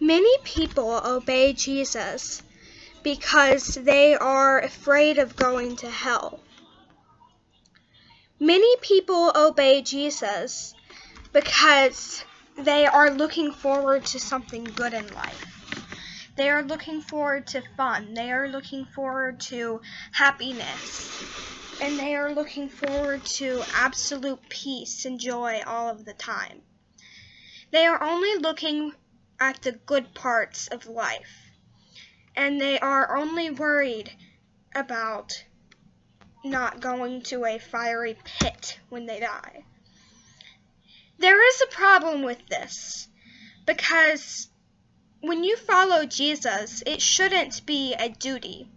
Many people obey Jesus because they are afraid of going to hell. Many people obey Jesus because they are looking forward to something good in life. They are looking forward to fun. They are looking forward to happiness. And they are looking forward to absolute peace and joy all of the time. They are only looking at the good parts of life. And they are only worried about not going to a fiery pit when they die. There is a problem with this because when you follow Jesus, it shouldn't be a duty.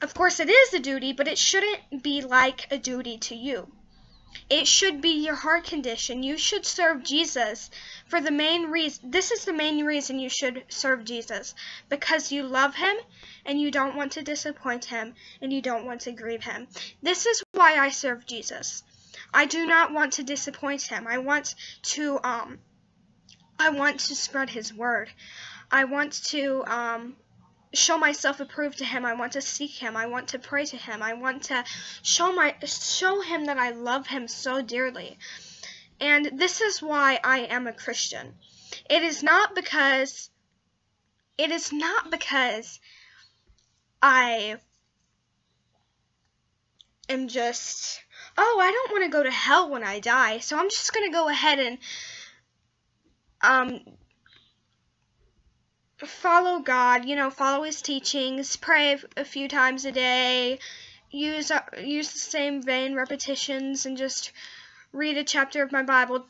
Of course, it is a duty, but it shouldn't be like a duty to you. It should be your heart condition. You should serve Jesus for the main reason. This is the main reason you should serve Jesus because you love him and you don't want to disappoint him and you don't want to grieve him. This is why I serve Jesus. I do not want to disappoint him. I want to um I want to spread his word. I want to um show myself approved to him. I want to seek him. I want to pray to him. I want to show my show him that I love him so dearly. And this is why I am a Christian. It is not because it is not because I am just oh, I don't want to go to hell when I die, so I'm just going to go ahead and um follow God, you know, follow his teachings, pray a few times a day, use uh, use the same vain repetitions and just read a chapter of my Bible.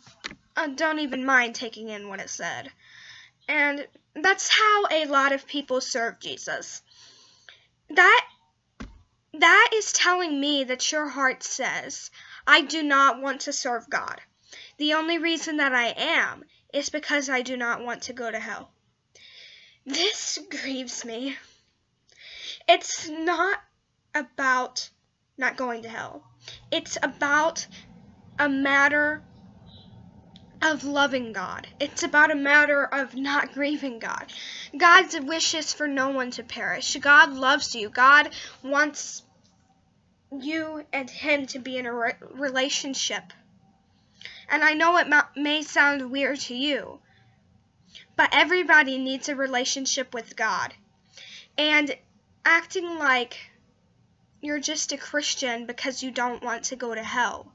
I don't even mind taking in what it said. And that's how a lot of people serve Jesus. That that is telling me that your heart says, I do not want to serve God. The only reason that I am is because I do not want to go to hell. This grieves me. It's not about not going to hell. It's about a matter of loving God. It's about a matter of not grieving God. God's wish is for no one to perish. God loves you. God wants you and Him to be in a re relationship. And I know it may sound weird to you, but everybody needs a relationship with God. And acting like you're just a Christian because you don't want to go to hell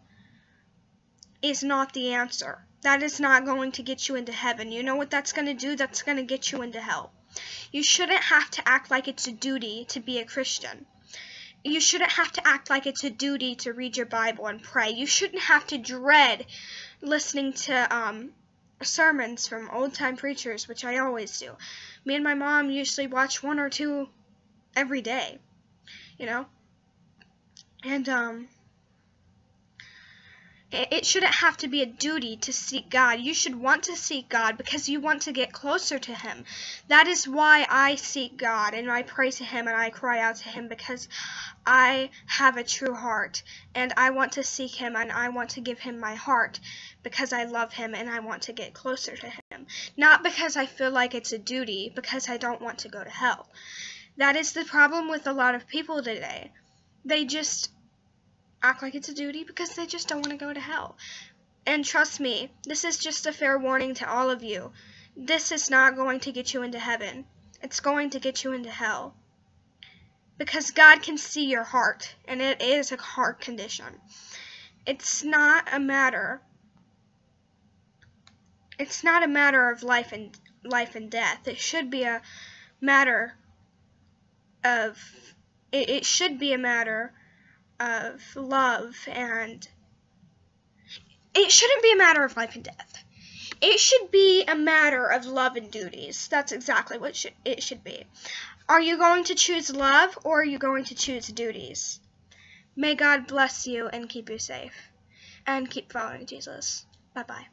is not the answer. That is not going to get you into heaven. You know what that's going to do? That's going to get you into hell. You shouldn't have to act like it's a duty to be a Christian. You shouldn't have to act like it's a duty to read your Bible and pray. You shouldn't have to dread listening to um, sermons from old time preachers, which I always do. Me and my mom usually watch one or two every day, you know? And, um, it shouldn't have to be a duty to seek God. You should want to seek God because you want to get closer to Him. That is why I seek God and I pray to Him and I cry out to Him because I have a true heart and I want to seek Him and I want to give Him my heart because I love Him and I want to get closer to Him. Not because I feel like it's a duty, because I don't want to go to hell. That is the problem with a lot of people today. They just act like it's a duty because they just don't want to go to hell. And trust me, this is just a fair warning to all of you. This is not going to get you into heaven. It's going to get you into hell. Because God can see your heart, and it is a heart condition. It's not a matter it's not a matter of life and life and death. It should be a matter of it, it should be a matter of love and it shouldn't be a matter of life and death. It should be a matter of love and duties. That's exactly what it should be. Are you going to choose love or are you going to choose duties? May God bless you and keep you safe. And keep following Jesus. Bye bye.